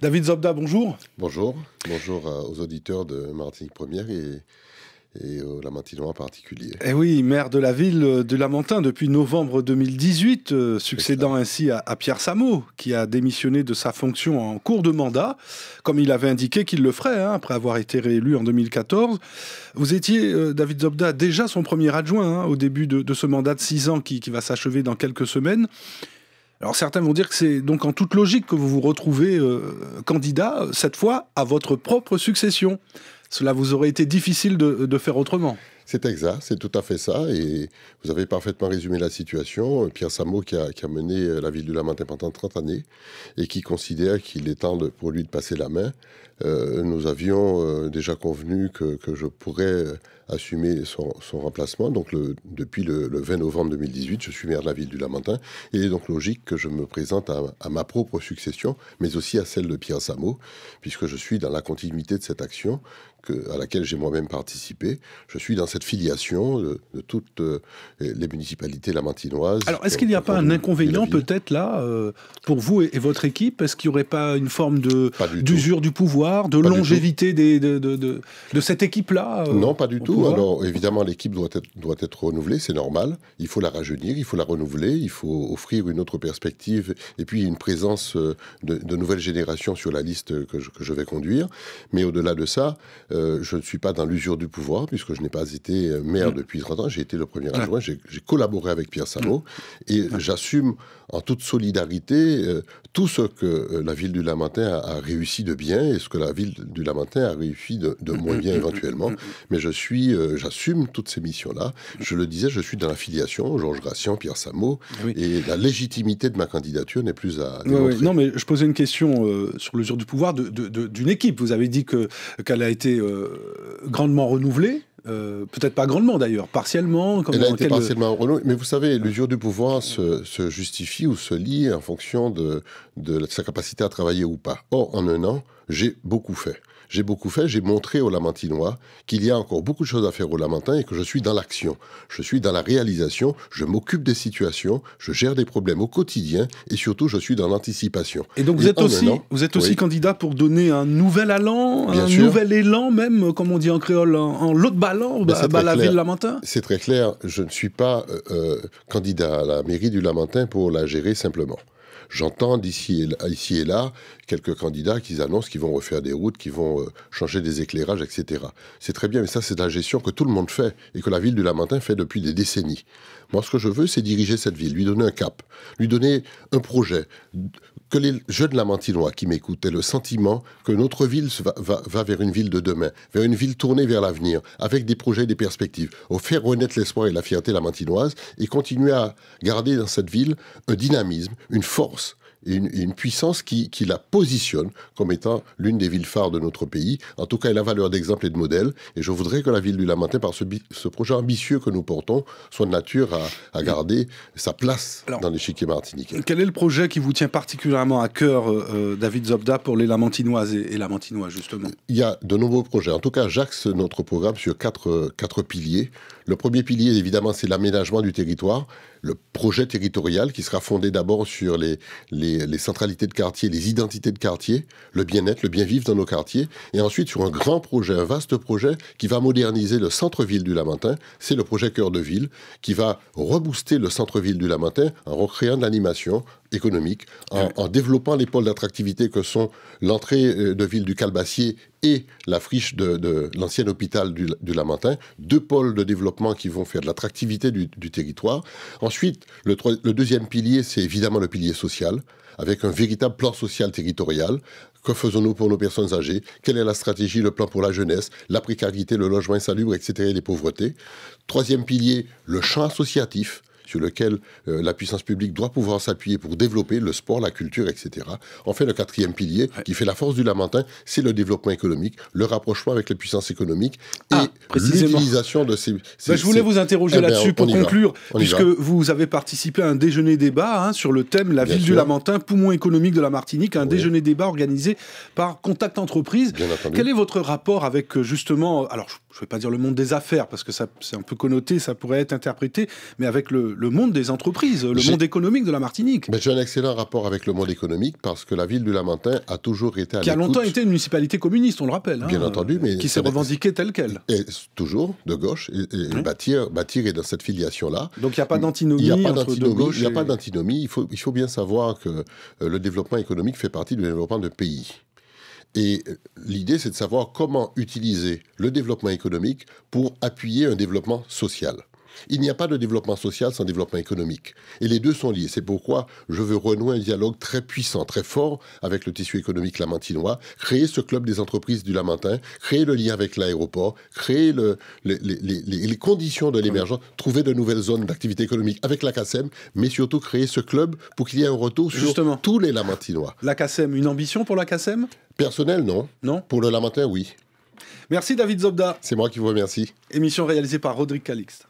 David Zobda, bonjour. Bonjour. Bonjour aux auditeurs de Martinique Première et et au Lamentinois en particulier. Eh oui, maire de la ville de Lamentin depuis novembre 2018, euh, succédant ainsi à, Pierre Samo, qui a démissionné de sa fonction en cours de mandat, comme il avait indiqué qu'il le ferait hein, après avoir été réélu en 2014. Vous étiez, euh, David Zobda, déjà son premier adjoint hein, au début de, ce mandat de six ans qui, va s'achever dans quelques semaines. Alors certains vont dire que c'est donc en toute logique que vous vous retrouvez euh, candidat, cette fois à votre propre succession. Cela vous aurait été difficile de, faire autrement. C'est exact, c'est tout à fait ça. Et vous avez parfaitement résumé la situation. Pierre Samo, qui a, mené la ville du Lamentin pendant 30 années et qui considère qu'il est temps pour lui de passer la main, euh, nous avions euh, déjà convenu que, que, je pourrais euh, assumer son, remplacement. Donc, depuis le, 20 novembre 2018, je suis maire de la ville du Lamentin. il est donc logique que je me présente à, ma propre succession, mais aussi à celle de Pierre Samo, puisque je suis dans la continuité de cette action à laquelle j'ai moi-même participé. Je suis dans filiation de, toutes les municipalités lamantinoises. Alors, est-ce qu'il n'y a pas un inconvénient peut-être là, pour vous et, et votre équipe? Est-ce qu'il n'y aurait pas une forme d'usure du pouvoir de longévité des, de, de, de, cette équipe-là euh, Non, pas du tout. Alors évidemment, l'équipe doit être, doit être renouvelée, c'est normal. Il faut la rajeunir, il faut la renouveler, il faut offrir une autre perspective et puis une présence euh, de, nouvelles générations sur la liste que je, que je vais conduire. Mais au-delà de ça, euh, je ne suis pas dans l'usure du pouvoir puisque je n'ai pas été maire mm. depuis 30 ans. J'ai été le premier adjoint, j'ai collaboré avec Pierre Samo mm. et j'assume en toute solidarité tout ce que la ville du Lamentin a, a réussi de bien et ce que la ville du Lamentin a réussi de, moins bien éventuellement. Mais je suis, euh, j'assume toutes ces missions-là. Je le disais, je suis dans l'affiliation, Georges Gracian, Pierre Samo, et la légitimité de ma candidature n'est plus à Non, mais je posais une question euh, sur l'usure du pouvoir d'une équipe. Vous avez dit que qu'elle a été euh, grandement renouvelée. Peut-être pas grandement d'ailleurs, partiellement. Elle a été partiellement renouvelée, mais vous savez, l'usure du pouvoir se, se, justifie ou se lie en fonction de, de sa capacité à travailler ou pas. Or, en un an, j'ai beaucoup fait. J'ai beaucoup fait, j'ai montré aux Lamentinois qu'il y a encore beaucoup de choses à faire aux Lamentins et que je suis dans l'action. Je suis dans la réalisation, je m'occupe des situations, je gère des problèmes au quotidien et surtout je suis dans l'anticipation. Et donc vous êtes aussi, vous êtes aussi candidat pour donner un nouvel allant, un nouvel élan même, comme on dit en créole, en, l'autre ballon bah, bah, la ville Lamentin C'est très clair, je ne suis pas euh, euh, candidat à la mairie du Lamentin pour la gérer simplement. J'entends d'ici ici et là quelques candidats qui annoncent qu'ils vont refaire des routes, qu'ils vont euh, changer des éclairages, etc. C'est très bien, mais ça, c'est de la gestion que tout le monde fait et que la ville du Lamentin fait depuis des décennies. Moi, ce que je veux, c'est diriger cette ville, lui donner un cap, lui donner un projet, que les jeunes Lamentinois qui m'écoutent aient le sentiment que notre ville va, va, vers une ville de demain, vers une ville tournée vers l'avenir, avec des projets et des perspectives, au faire renaître l'espoir et la fierté lamentinoise, et continuer à garder dans cette ville un dynamisme, une force, une, puissance qui, la positionne comme étant l'une des villes phares de notre pays. En tout cas, elle a valeur d'exemple et de modèle. Et je voudrais que la ville du Lamentin, par ce, projet ambitieux que nous portons, soit de nature à, garder sa place dans l'échiquier martiniquais. Quel est le projet qui vous tient particulièrement à cœur, euh, euh, David Zobda, pour les Lamentinoises et, et Lamentinois, justement? Il y a de nombreux projets. En tout cas, j'axe notre programme sur quatre, quatre piliers. Le premier pilier, évidemment, c'est l'aménagement du territoire le projet territorial qui sera fondé d'abord sur les, centralités de quartier, les identités de quartier, le bien-être, le bien-vivre dans nos quartiers, et ensuite sur un grand projet, un vaste projet qui va moderniser le centre-ville du Lamentin. C'est le projet Cœur de Ville qui va rebooster le centre-ville du Lamentin en recréant de l'animation, économique, en, développant les pôles d'attractivité que sont l'entrée euh, de ville du Calbassier et la friche de, l'ancien hôpital du, Lamentin, deux pôles de développement qui vont faire de l'attractivité du, territoire. Ensuite, le, le deuxième pilier, c'est évidemment le pilier social, avec un véritable plan social territorial. Que faisons-nous pour nos personnes âgées? Quelle est la stratégie, le plan pour la jeunesse, la précarité, le logement insalubre, etc., et les pauvretés Troisième pilier, le champ associatif sur lequel euh, la puissance publique doit pouvoir s'appuyer pour développer le sport, la culture, etc. Enfin, le quatrième pilier, qui fait la force du Lamentin, c'est le développement économique, le rapprochement avec les puissances économiques et ah, l'utilisation de ces, ben, je voulais vous interroger eh ben, là-dessus pour conclure, puisque vous avez participé à un déjeuner débat hein, sur le thème La ville du Lamentin, poumon économique de la Martinique, un déjeuner débat organisé par Contact Entreprise. Quel est votre rapport avec justement, alors je ne vais pas dire le monde des affaires, parce que c'est un peu connoté, ça pourrait être interprété, mais avec le, monde des entreprises, le monde économique de la Martinique. J'ai un excellent rapport avec le monde économique, parce que la ville du Lamentin a toujours été à Qui a longtemps été une municipalité communiste, on le rappelle. Bien hein, entendu, mais... Qui s'est revendiquée telle qu'elle. Et toujours, de gauche, et, bâtir, bâtir est dans cette filiation-là. Donc il n'y a pas d'antinomie Il n'y a pas d'antinomie, il, a pas d'antinomie. il, faut, il faut bien savoir que euh, le développement économique fait partie du développement de pays. Et euh, l'idée, c'est de savoir comment utiliser le développement économique pour appuyer un développement social. Il n'y a pas de développement social sans développement économique. Et les deux sont liés. C'est pourquoi je veux renouer un dialogue très puissant, très fort avec le tissu économique lamantinois, créer ce club des entreprises du Lamentin, créer le lien avec l'aéroport, créer les, conditions de l'émergence, trouver de nouvelles zones d'activité économique avec la CACEM, mais surtout créer ce club pour qu'il y ait un retour sur tous les Lamantinois. La CACEM, une ambition pour la CACEM Personnel, non. Non. Pour le Lamentin, oui. Merci David Zobda. C'est moi qui vous remercie. Émission réalisée par Rodrigue Calixte.